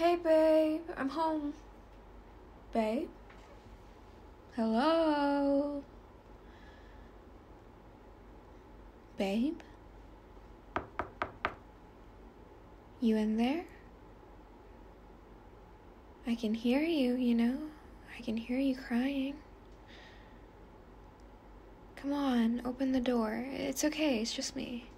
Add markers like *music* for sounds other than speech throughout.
Hey, babe, I'm home. Babe? Hello? Babe? You in there? I can hear you, you know? I can hear you crying. Come on, open the door. It's okay, it's just me.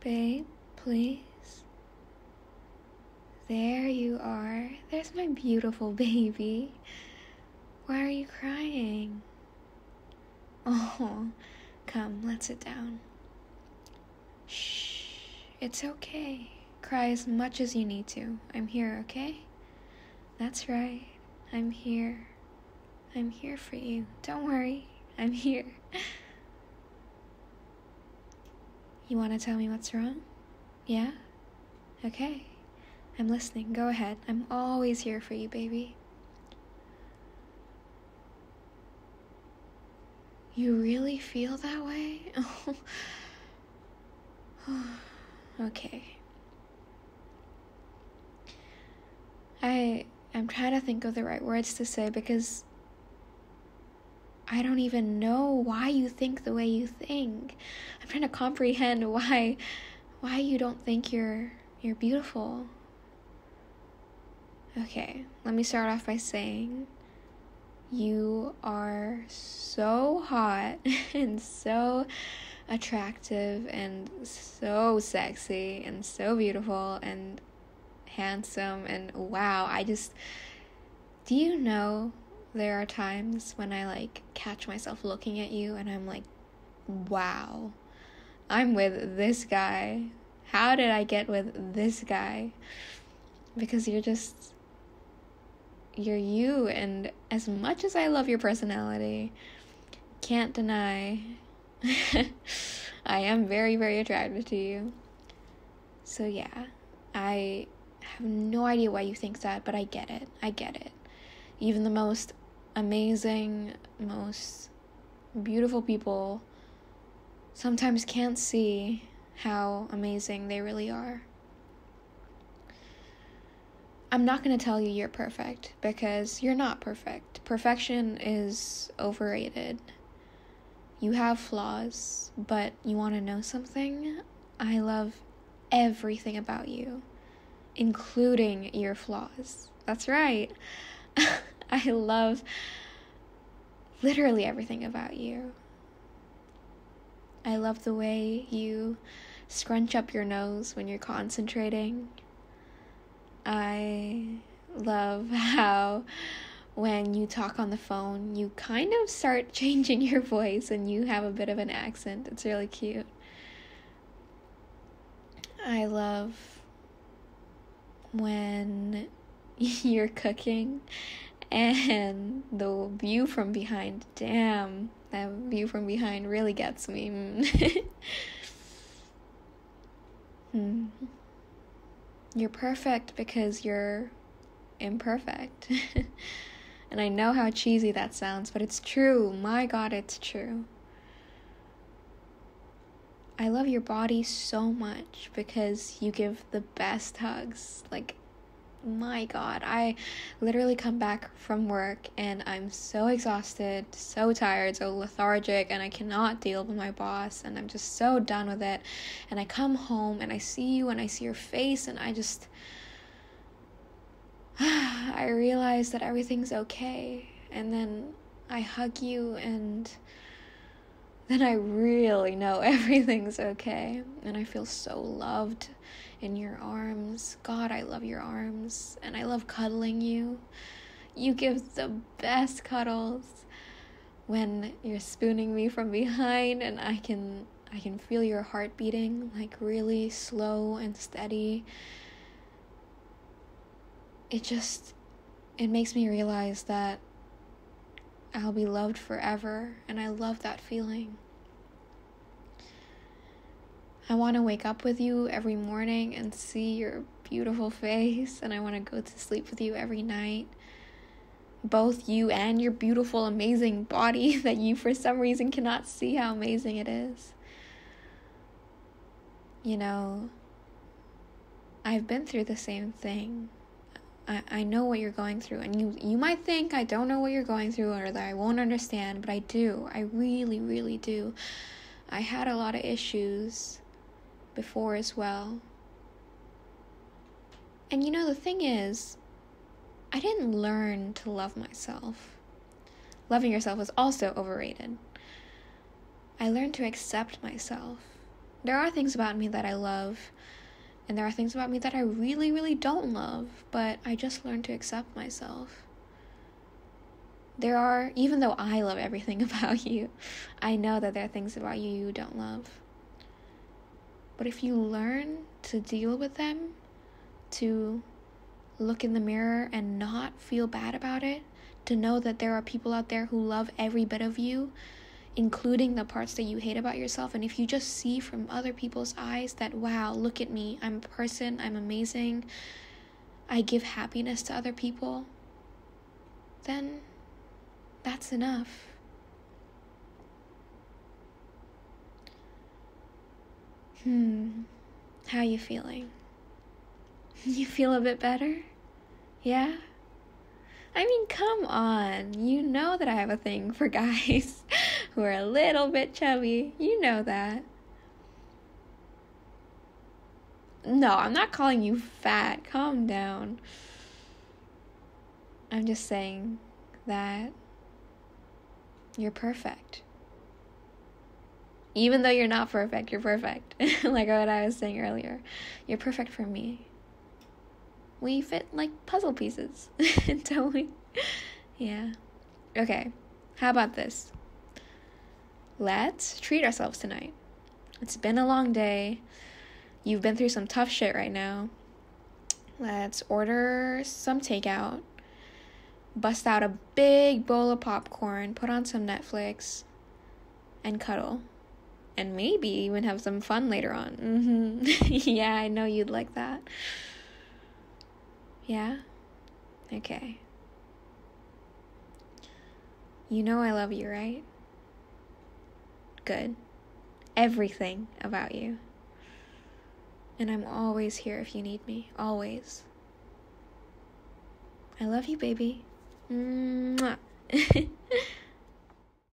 Babe, please. There you are. There's my beautiful *laughs* baby. Why are you crying? Oh, come, let's sit down. Shh, it's okay. Cry as much as you need to. I'm here, okay? That's right. I'm here. I'm here for you. Don't worry. I'm here. *laughs* You want to tell me what's wrong? Yeah? Okay. I'm listening. Go ahead. I'm always here for you, baby. You really feel that way? *laughs* okay. I I'm trying to think of the right words to say because I don't even know why you think the way you think. I'm trying to comprehend *laughs* why why you don't think you're you're beautiful. Okay, let me start off by saying you are so hot *laughs* and so attractive and so sexy and so beautiful and handsome and wow, I just do you know there are times when I like catch myself looking at you and I'm like wow. I'm with this guy. How did I get with this guy? Because you're just you're you and as much as I love your personality, can't deny *laughs* I am very very attracted to you. So yeah, I have no idea why you think that, but I get it. I get it. Even the most amazing, most beautiful people sometimes can't see how amazing they really are. I'm not going to tell you you're perfect because you're not perfect. Perfection is overrated. You have flaws, but you want to know something? I love everything about you, including your flaws. That's right. *laughs* *laughs* I love literally everything about you. I love the way you scrunch up your nose when you're concentrating. I love *laughs* how when you talk on the phone, you kind of start *laughs* changing your voice and you have a bit of an accent. It's really cute. I love when you're cooking and the view from behind. Damn, that view from behind really gets me. *laughs* hmm. You're perfect because you're imperfect. *laughs* and I know how cheesy that sounds, but it's true. My God, it's true. I love your body so much because you give the best hugs. Like, my god, I literally come back from work and I'm so exhausted, so tired, so lethargic, and I cannot deal with my boss, and I'm just so done with it. And I come home and I see you and I see your face, and I just. *sighs* I realize that everything's okay. And then I hug you, and then I really know *laughs* everything's okay. And I feel so loved in your arms. God, I love your arms and I love cuddling you. You give the best cuddles when you're spooning me from behind and I can I can feel your heart beating like really slow and steady. It just it makes me realize that I'll be loved forever and I love that feeling. I want to wake up with you every morning and see your beautiful face, and I want to go to sleep with you every night. Both you and your beautiful, amazing body *laughs* that you, for some reason, cannot see how amazing it is. You know, I've been through the same thing. I, I know what you're going through and you you might think I don't know what you're going through or that I won't understand, but I do. I really, really do. I had a lot of issues before as well. And you know the thing is, I didn't learn to love myself. Loving yourself is also overrated. I learned to accept myself. There are things about me that I love and there are things about me that I really, really don't love, but I just learned to accept myself. There are, even though I love everything *laughs* about you, I know that there are things about you you don't love. But if you learn to deal with them, to look in the mirror and not feel bad about it, to know that there are people out there who love every bit of you, including the parts that you hate about yourself. And if you just see from other people's eyes that, wow, look at me, I'm a person, I'm amazing, I give happiness to other people, then that's enough. Hmm, how you feeling? *laughs* You feel a bit better? Yeah? I mean, come on. You know that I have a thing for *laughs* guys who are a little bit chubby. You know that. No, I'm not calling you fat. Calm down. I'm just saying that you're perfect. Even though you're not perfect, you're perfect. *laughs* like what I was saying earlier. You're perfect for me. We fit like puzzle pieces, *laughs* don't we? Yeah. Okay. How about this? Let's treat ourselves tonight. It's been a long day. You've been through some tough shit right now. Let's order some takeout, bust out a big bowl of popcorn, put on some Netflix, and cuddle. And maybe even have some fun later on. Mm-hmm. *laughs* yeah, I know you'd like that. Yeah? Okay. You know I love you, right? Good. Everything about you. And I'm always here if you need me. Always. I love you, baby. Mwah. *laughs*